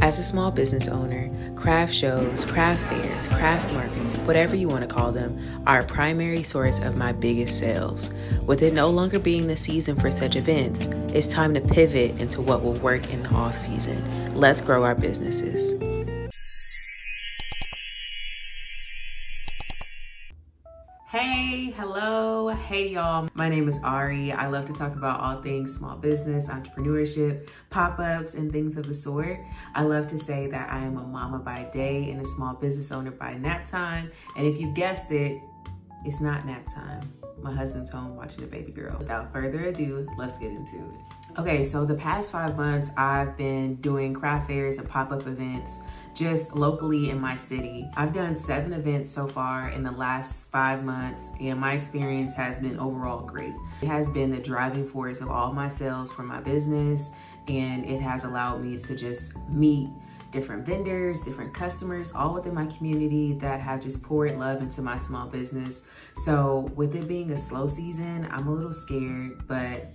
As a small business owner, craft shows, craft fairs, craft markets, whatever you want to call them, are a primary source of my biggest sales. With it no longer being the season for such events, it's time to pivot into what will work in the off season. Let's grow our businesses. Hello, hey y'all. My name is Ari. I love to talk about all things small business, entrepreneurship, pop-ups, and things of the sort. I love to say that I am a mama by day and a small business owner by nap time. And if you guessed it, it's not nap time. My husband's home watching the baby girl. Without further ado, let's get into it. Okay, so the past five months, I've been doing craft fairs and pop-up events just locally in my city. I've done seven events so far in the last five months and my experience has been overall great. It has been the driving force of all my sales for my business and it has allowed me to just meet different vendors, different customers, all within my community that have just poured love into my small business. So with it being a slow season, I'm a little scared, but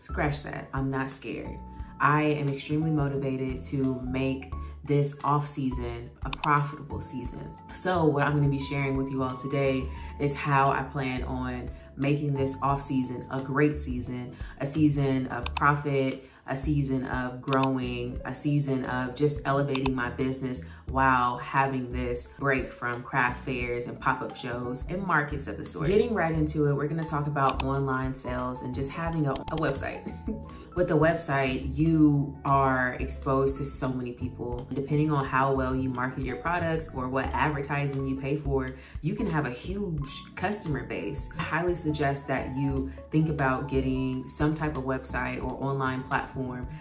scratch that, I'm not scared. I am extremely motivated to make this off season a profitable season. So what I'm gonna be sharing with you all today is how I plan on making this off season a great season, a season of profit, a season of growing, a season of just elevating my business while having this break from craft fairs and pop-up shows and markets of the sort. Getting right into it, we're gonna talk about online sales and just having a, a website. With a website, you are exposed to so many people. Depending on how well you market your products or what advertising you pay for, you can have a huge customer base. I highly suggest that you think about getting some type of website or online platform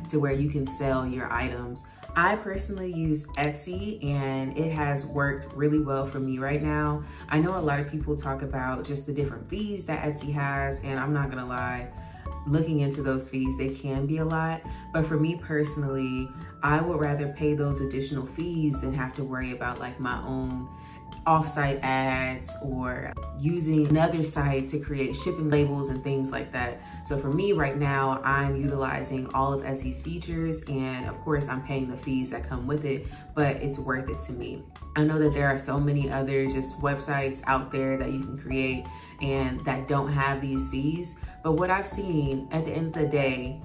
to where you can sell your items I personally use Etsy and it has worked really well for me right now. I know a lot of people talk about just the different fees that Etsy has and I'm not gonna lie, looking into those fees, they can be a lot. But for me personally, I would rather pay those additional fees than have to worry about like my own offsite ads or using another site to create shipping labels and things like that. So for me right now, I'm utilizing all of Etsy's features and of course I'm paying the fees that come with it, but it's worth it to me. I know that there are so many other just websites out there that you can create and that don't have these fees. But what I've seen at the end of the day,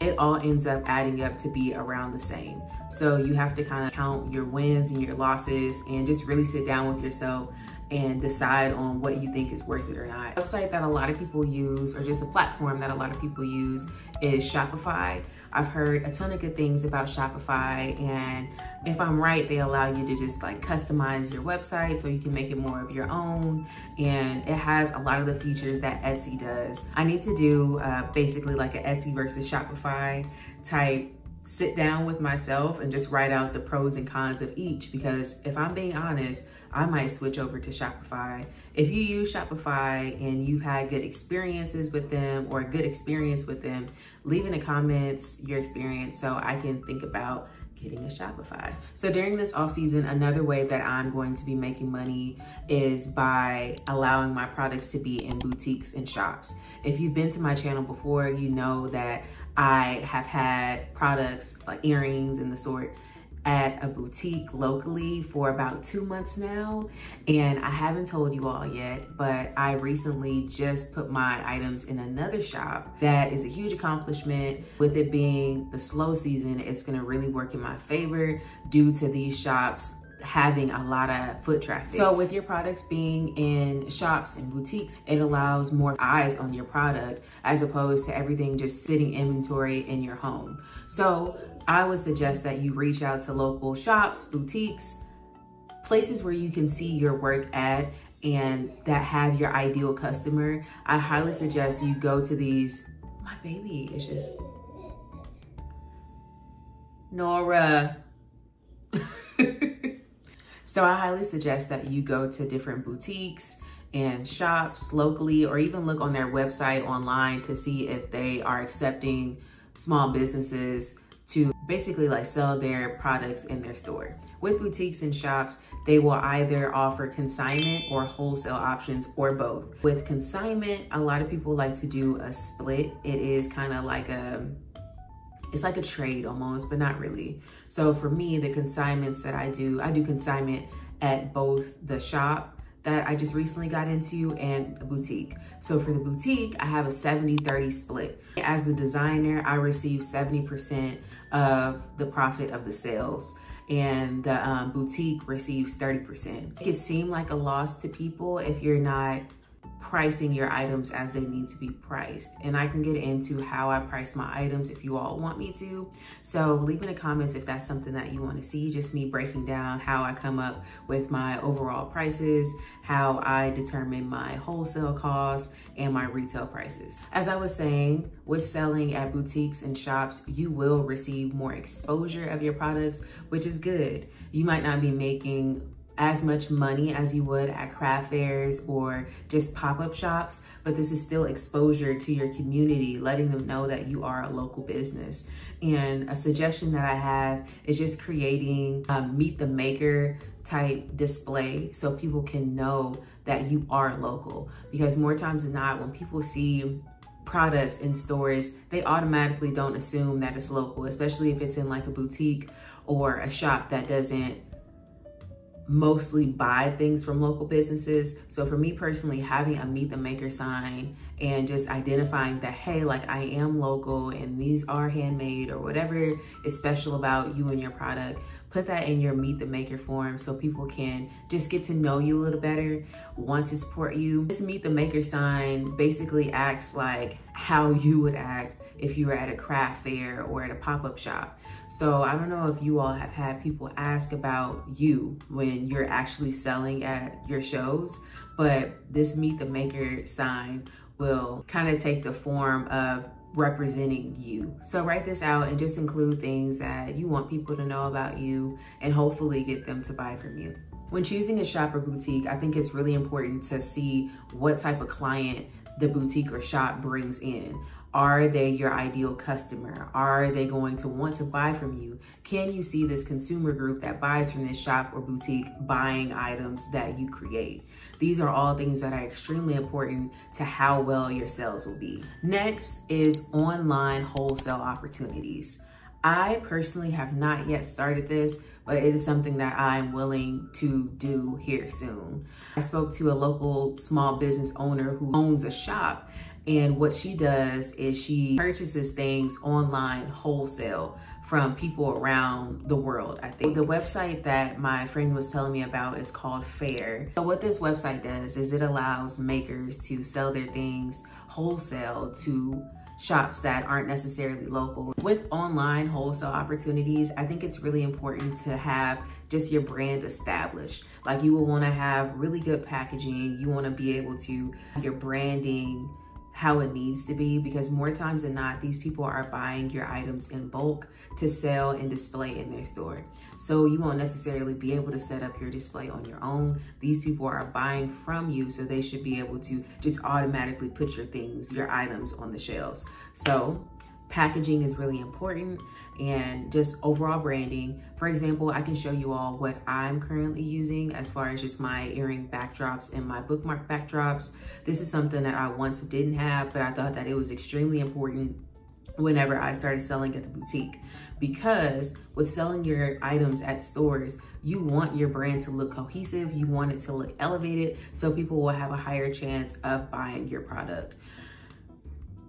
it all ends up adding up to be around the same. So you have to kind of count your wins and your losses and just really sit down with yourself and decide on what you think is worth it or not. A website that a lot of people use or just a platform that a lot of people use is Shopify. I've heard a ton of good things about Shopify and if I'm right, they allow you to just like customize your website so you can make it more of your own and it has a lot of the features that Etsy does. I need to do uh, basically like an Etsy versus Shopify type sit down with myself and just write out the pros and cons of each because if I'm being honest, I might switch over to Shopify. If you use Shopify and you've had good experiences with them or a good experience with them, leave in the comments your experience so I can think about getting a Shopify. So during this off season, another way that I'm going to be making money is by allowing my products to be in boutiques and shops. If you've been to my channel before, you know that I have had products like earrings and the sort at a boutique locally for about two months now and I haven't told you all yet but I recently just put my items in another shop. That is a huge accomplishment. With it being the slow season it's gonna really work in my favor due to these shops having a lot of foot traffic. So with your products being in shops and boutiques, it allows more eyes on your product as opposed to everything just sitting inventory in your home. So I would suggest that you reach out to local shops, boutiques, places where you can see your work at and that have your ideal customer. I highly suggest you go to these, my baby is just, Nora. So I highly suggest that you go to different boutiques and shops locally or even look on their website online to see if they are accepting small businesses to basically like sell their products in their store. With boutiques and shops, they will either offer consignment or wholesale options or both. With consignment, a lot of people like to do a split. It is kind of like a it's like a trade almost, but not really. So for me, the consignments that I do, I do consignment at both the shop that I just recently got into and a boutique. So for the boutique, I have a 70-30 split. As a designer, I receive 70% of the profit of the sales and the um, boutique receives 30%. It could seem like a loss to people if you're not pricing your items as they need to be priced. And I can get into how I price my items if you all want me to. So leave in the comments if that's something that you want to see, just me breaking down how I come up with my overall prices, how I determine my wholesale costs and my retail prices. As I was saying, with selling at boutiques and shops, you will receive more exposure of your products, which is good. You might not be making as much money as you would at craft fairs or just pop-up shops, but this is still exposure to your community, letting them know that you are a local business. And a suggestion that I have is just creating a meet the maker type display so people can know that you are local. Because more times than not, when people see products in stores, they automatically don't assume that it's local, especially if it's in like a boutique or a shop that doesn't mostly buy things from local businesses. So for me personally, having a meet the maker sign and just identifying that, hey, like I am local and these are handmade or whatever is special about you and your product, put that in your meet the maker form so people can just get to know you a little better, want to support you. This meet the maker sign basically acts like how you would act if you were at a craft fair or at a pop-up shop. So I don't know if you all have had people ask about you when you're actually selling at your shows, but this Meet the Maker sign will kind of take the form of representing you. So write this out and just include things that you want people to know about you and hopefully get them to buy from you. When choosing a shop or boutique, I think it's really important to see what type of client the boutique or shop brings in. Are they your ideal customer? Are they going to want to buy from you? Can you see this consumer group that buys from this shop or boutique buying items that you create? These are all things that are extremely important to how well your sales will be. Next is online wholesale opportunities. I personally have not yet started this, but it is something that I'm willing to do here soon. I spoke to a local small business owner who owns a shop and what she does is she purchases things online wholesale from people around the world, I think. The website that my friend was telling me about is called Faire. So what this website does is it allows makers to sell their things wholesale to shops that aren't necessarily local. With online wholesale opportunities, I think it's really important to have just your brand established. Like you will wanna have really good packaging. You wanna be able to your branding how it needs to be because more times than not, these people are buying your items in bulk to sell and display in their store. So you won't necessarily be able to set up your display on your own. These people are buying from you, so they should be able to just automatically put your things, your items on the shelves. So packaging is really important and just overall branding. For example, I can show you all what I'm currently using as far as just my earring backdrops and my bookmark backdrops. This is something that I once didn't have, but I thought that it was extremely important whenever I started selling at the boutique. Because with selling your items at stores, you want your brand to look cohesive, you want it to look elevated, so people will have a higher chance of buying your product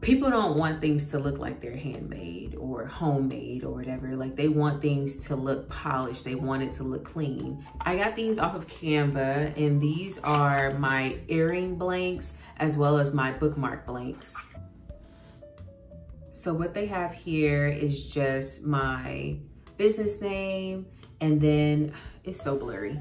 people don't want things to look like they're handmade or homemade or whatever. Like they want things to look polished. They want it to look clean. I got these off of Canva and these are my earring blanks as well as my bookmark blanks. So what they have here is just my business name and then it's so blurry.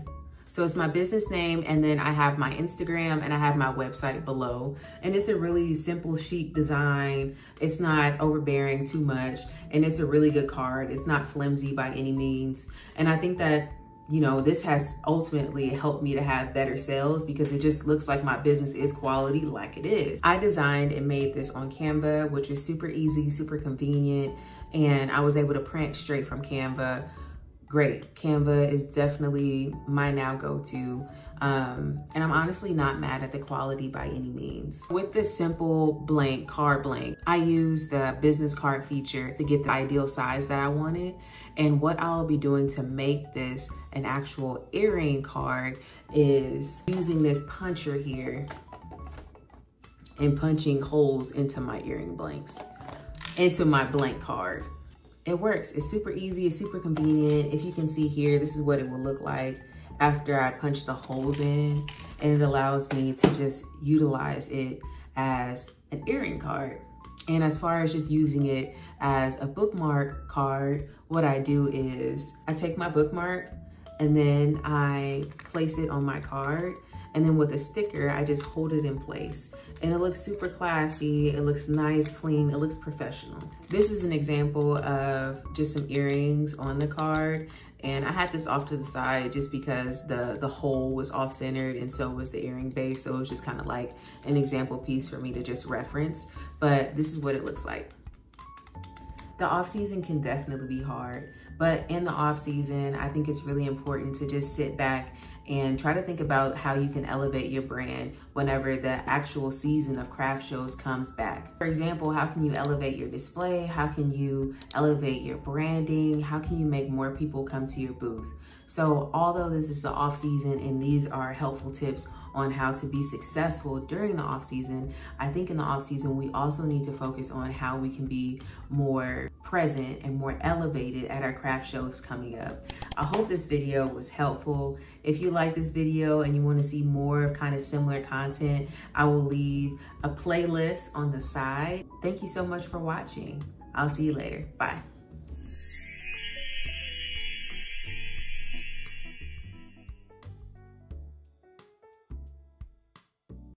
So it's my business name and then I have my Instagram and I have my website below. And it's a really simple sheet design. It's not overbearing too much and it's a really good card. It's not flimsy by any means. And I think that you know, this has ultimately helped me to have better sales because it just looks like my business is quality like it is. I designed and made this on Canva, which is super easy, super convenient. And I was able to print straight from Canva great. Canva is definitely my now go-to. Um, and I'm honestly not mad at the quality by any means. With this simple blank, card blank, I use the business card feature to get the ideal size that I wanted. And what I'll be doing to make this an actual earring card is using this puncher here and punching holes into my earring blanks, into my blank card. It works, it's super easy, it's super convenient. If you can see here, this is what it will look like after I punch the holes in and it allows me to just utilize it as an earring card. And as far as just using it as a bookmark card, what I do is I take my bookmark and then I place it on my card and then with a sticker, I just hold it in place. And it looks super classy, it looks nice, clean, it looks professional. This is an example of just some earrings on the card. And I had this off to the side just because the, the hole was off centered and so was the earring base. So it was just kind of like an example piece for me to just reference. But this is what it looks like. The off season can definitely be hard, but in the off season, I think it's really important to just sit back and try to think about how you can elevate your brand whenever the actual season of craft shows comes back. For example, how can you elevate your display? How can you elevate your branding? How can you make more people come to your booth? So although this is the off season and these are helpful tips on how to be successful during the off season, I think in the off season, we also need to focus on how we can be more present and more elevated at our craft shows coming up. I hope this video was helpful. If you like this video and you wanna see more of kind of similar content, I will leave a playlist on the side. Thank you so much for watching. I'll see you later. Bye.